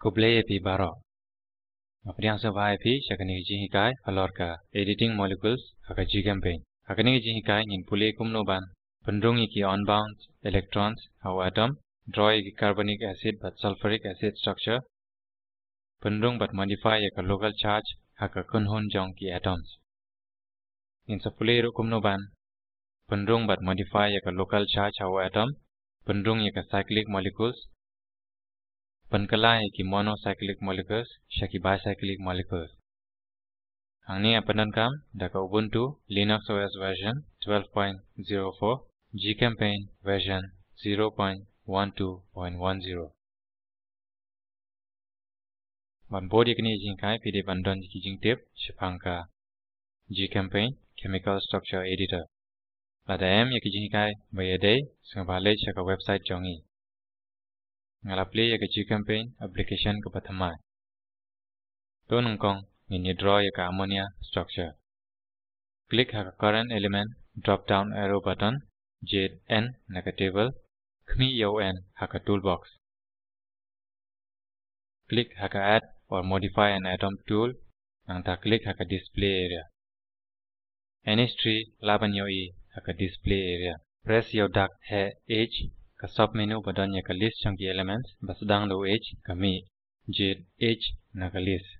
Kubale AP बारो अपने वाहि सकनी जिहिकाय हलर का एडिटिंग मलिकुल्स हका जी गम्पे हकनी जिहिकाय निपुले कुमनो बान पंडुंग की अनबाउंस इलेक्ट्रॉन्स हाउ एटम ड्रॉ की कार्बनिक acid but sulphuric acid structure पंडुंग बट मॉडिफाई एक लोकल चार्ज हका कन्हुन जोंग की एटम्स इन सफुले रुकुमनो बान पंडुंग बट मॉडिफाई एक लोकल चार्ज हाउ एटम पंडुंग एक साइक्लिक मॉलिक्यूल्स उत्पन्न कला है कि मोनोसाइक्लिक मॉलिक्यूल्स शकी बायसाइक्लिक मॉलिक्यूल्स हमने अपनन काम डका Ubuntu Linux OS version 12.04 GChemPaint version 0.12.10 one board यकनी जिंग काय पीडी बन डन जिकी जिंग टिप शिपांका जी कैंपेन केमिकल स्ट्रक्चर एडिटर लादा एम यकी जिंग काय बयदे संभाले शका वेबसाइट चोंगी ngalaplay ya GChemPaint application ke pertama. To nungkong ini draw ya ammonia structure. click haka current element drop down arrow button jn n naka table kmi n haka toolbox. Klik haka add or modify an atom tool nang ta klik haka display area. NH3 laban yo haka display area. Press your duck he H ka submenu badan ya ka list chunky elements basdang lo h kami jet h na ka list.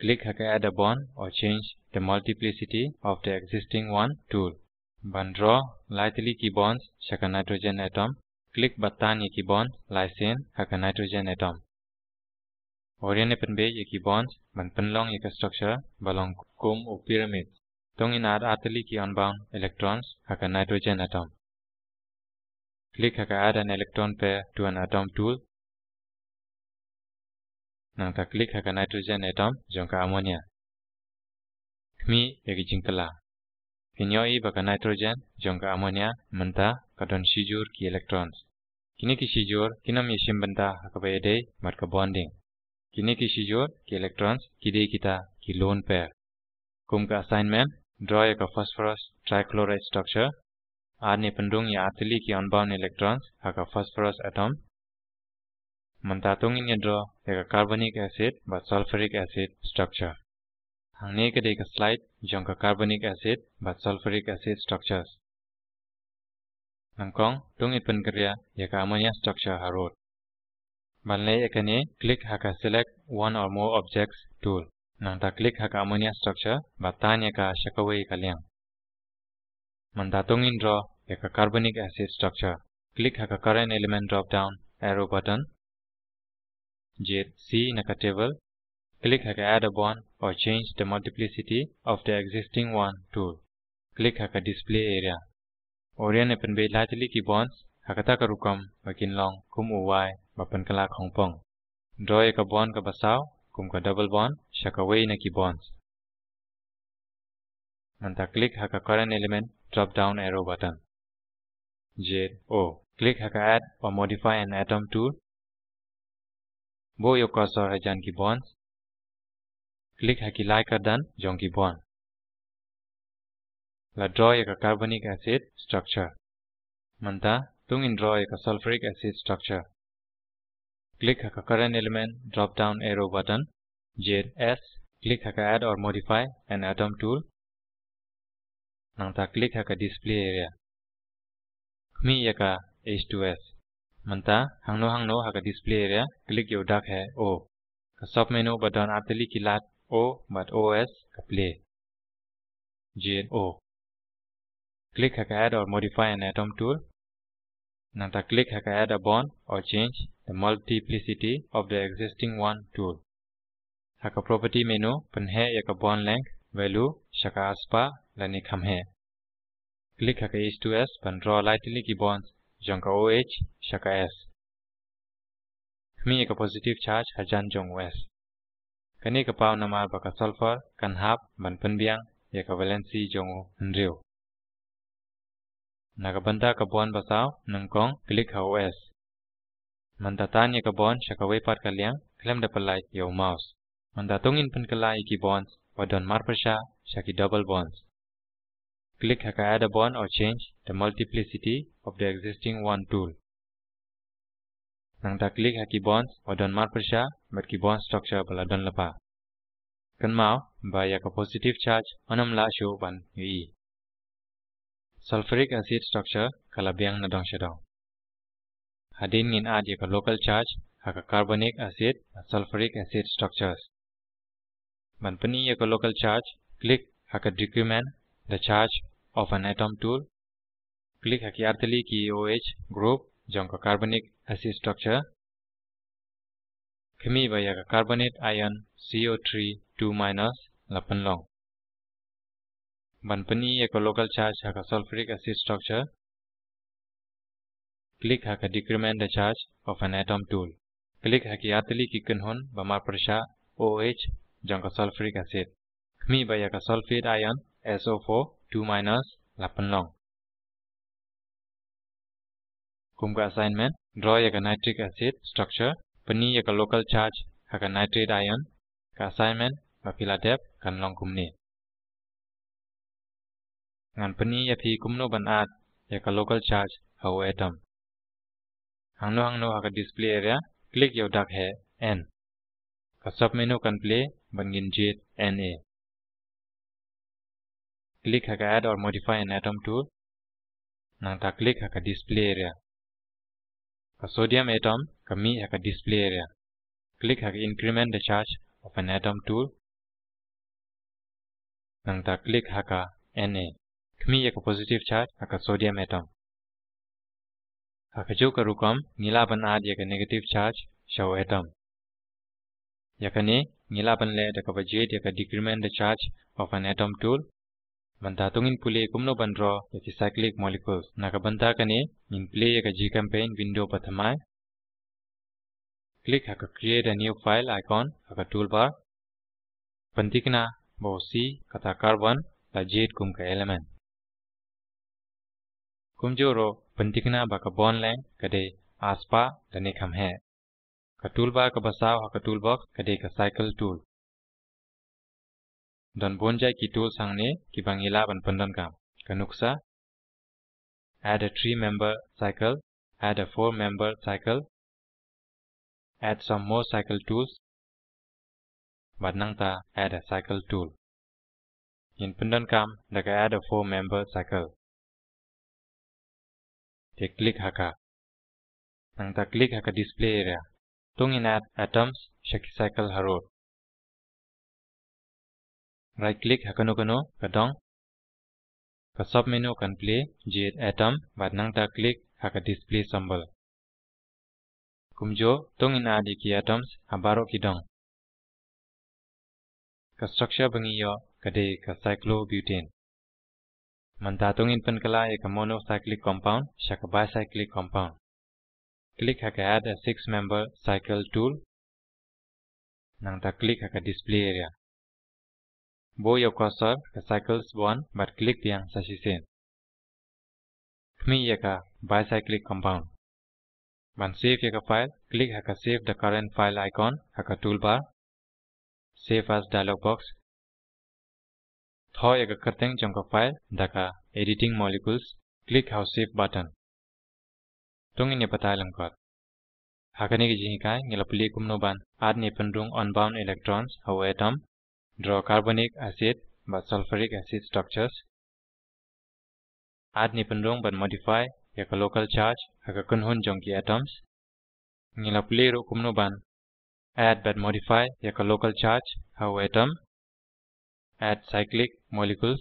Click haka add a bond or change the multiplicity of the existing one tool. Ban draw lightly key bonds shaka nitrogen atom. Click batan ki bond lysine haka nitrogen atom. Orion pen be ki bonds ban penlong ka structure balong kum o pyramid. Tong in add atali ki unbound electrons haka nitrogen atom. Click haka add an electron pair to an atom tool. Nang ta click haka nitrogen atom jongka ammonia. Kmi yagi jingkala. Kinyoi baka nitrogen jongka ammonia menta kadon shijur ki electrons. Kini ki shijur kinam yeshim benta haka bayade marka bonding. Kini ki shijur ki electrons kide kita ki lone pair. Kum ka assignment draw a phosphorus trichloride structure Arni pendung ya atili ki unbound electrons haka phosphorus atom. Mentatung ini draw ya carbonic acid but sulfuric acid structure. Hangni ke deka slide jongka carbonic acid but sulfuric acid structures. Nangkong tung it penkerja ya ammonia structure harut. Balne ekane click haka select one or more objects tool. Nang ta click haka ammonia structure ba batanya ka shakawai kaliang. Mandatungin draw a carbonic acid structure. Click haka current element drop down arrow button. Jet C in a table. Click haka add a bond or change the multiplicity of the existing one tool. Click haka display area. Orion epen be lightly ki bonds hakata ka rukam bakin long kum uy bapan kala khongpong. Draw ka bond ka basaw kum ka double bond shaka way na ki bonds. Manta click haka current element drop down arrow button. J O. Click haka add or modify an atom tool. Bo your cursor hajan ki bonds. Click haki like dan jong ki bond. La draw a carbonic acid structure. Manta tung in draw a sulfuric acid structure. Click haka current element drop down arrow button. J S. Click haka add or modify an atom tool. Nang ta click haka display area. Kmi yaka H2S. Manta hangno hangno haka display area click yo dak hai O. Ka sub menu button atali kilat O but OS ka play. J O. Click haka add or modify an atom tool. Nang ta click haka add a bond or change the multiplicity of the existing one tool. Haka property menu penhe yaka bond length value shaka aspa lani khamhe. Click haka H2S pan draw lightly ki bonds jongka OH shaka S. Kmi ka positive charge hajan jong S. Kani ka pau namar baka sulfur kan hap ban penbiang ya ka valency jong nriu. Nakabanta ka bond basaw nangkong click ha OS. Mantatan ya ka bond shaka waypad kaliang klem da palai yo mouse. Mandatungin pen kalai ki bonds wadon marpasha shaki double bonds. Click haka add a bond or change the multiplicity of the existing one tool. nang ta klik haki bonds wadon mar persha bat ki bond structure bala don lapa kan mau ba ya ka positive charge onam la show ban yi sulfuric acid structure kala biang na dong shadong hadin ngin ad ya ka local charge haka carbonic acid sulfuric acid structures ban pani ya ka local charge click haka decrement the charge of an atom tool click haki artali ki OH group jong ka carbonic acid structure khami ba ya ka carbonate ion CO3 2 minus lapan long ban pani ya ka local charge haka sulfuric acid structure click haka decrement the charge of an atom tool click haki artali ki kanhon ba mar prasha OH jong ka sulfuric acid khami ba ya ka sulfate ion SO4 2 minus lapan long Kumka assignment draw a nitric acid structure pani a local charge haka nitrate ion ka assignment ba pila dep kan long kumni ngan pani ya phi kumno ban at ya local charge hawo atom hangno hangno haka display area click yo dak hai n ka sub menu kan play bangin na click haka add or modify an atom tool nang ta click haka display area A sodium atom kami haka display area. Click haka increment the charge of an atom tool. Nang ta click haka Na. Kami haka positive charge haka sodium atom. Haka jo ka karukam ban ad yaka negative charge show atom. Yaka ban le da kabajit yaka decrement the charge of an atom tool Bantatungin puli kumno bandro yaki cyclic molecules. Nakabanta kani in play yaka GCampaign window pathamai. Click haka create a new file icon haka toolbar. Pantikna bo C kata carbon la jet kum ka element. Kumjoro pantikna baka bond length kade aspa dane kam hai. Ka toolbar ka basaw haka toolbox kade ka cycle tool. dan bonjai ki tool sangne ki bangila ban pandan kam kanuksa add a three member cycle add a four member cycle add some more cycle tools. Ta add a cycle tool. In pandan kam daga add a four member cycle. Te click haka. Ta click haka display area tungin add atoms shaki cycle haror right click hakano kano kadong ka sub menu kan play jet atom bat nang ta click haka display symbol kumjo tong in adi ki atoms habaro kidong. Ka structure bangi yo kade ka cyclobutane manta tong in pan kala ek monocyclic compound shaka bicyclic compound click haka add a six member cycle tool nang ta click haka display area Bo your cursor ka cycles 1 but click yang sasisen. Kmi yaka bicyclic compound. Ban save yaka file, click haka save the current file icon haka toolbar. Save as dialog box. Tho yaka kateng jangka file daka editing molecules, click how save button. Tungin ya patai langkot. Hakani ki jihikai ngilapuli kumno ban ad ni pendung unbound electrons hawa atom Draw carbonic acid but sulfuric acid structures. Add ni pendong but modify yaka local charge haka kunhun jongki atoms. Ngila ro kumno ban. Add but modify yaka local charge how atom. Add cyclic molecules.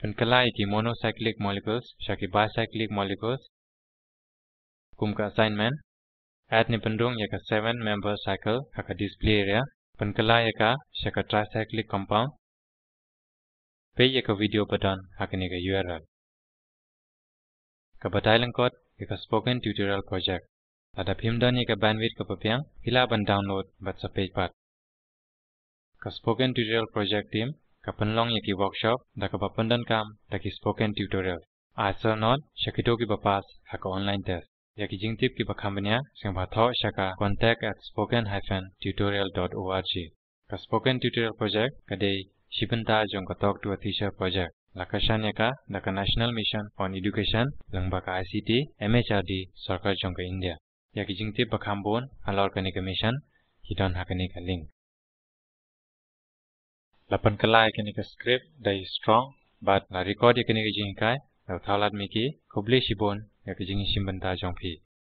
Penkala iki monocyclic molecules shaki bicyclic molecules. Kumka assignment. Add ni pendong yaka 7 member cycle haka display area. Pankalayaka shaka tricyclic compound. Pay yaka video button hakaniga URL. Ka batailan kot yaka spoken tutorial project. Ada phimdan yaka bandwidth ka papyang hilaban download bat sa page pat. Ka spoken tutorial project team ka panlong yaki workshop da ka papandan kam da ki spoken tutorial. Asa not shakito ki bapas haka online test. Yaki jingtip ki bakhambanya singba tho shaka contact at spoken-tutorial.org ka spoken tutorial project kade shibanta jong ka talk to a teacher project lakashanya ka the national mission on education langbaka ICT MHRD sarkar jong ka India ya ki jingti bakam bon alor kani ka mission hidon hakani ka link lapan kalai kani ka script dai strong but la record ya kani ka jing kai la thalat mi ki kubli shibon ya ki jing shimbanta jongphi